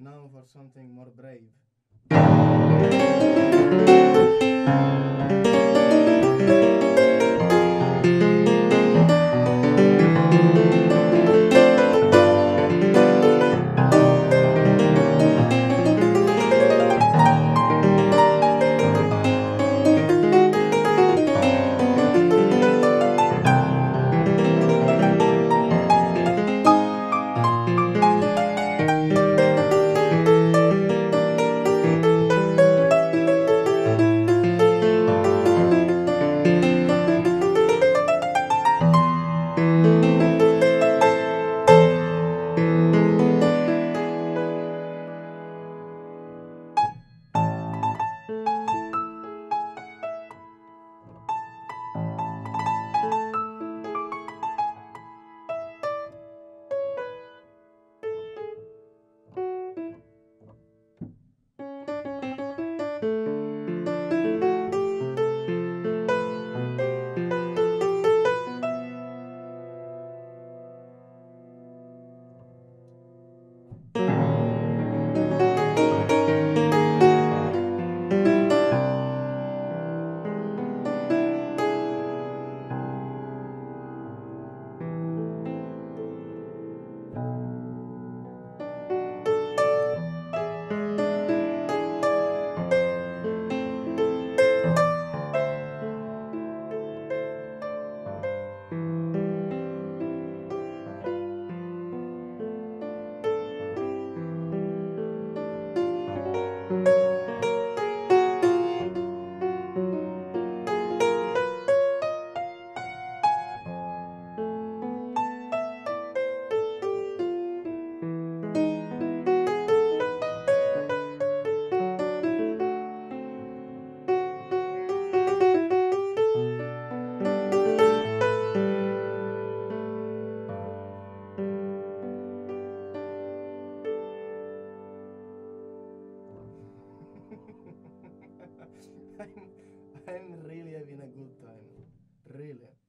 Now for something more brave. I'm, I'm really having a good time. Really.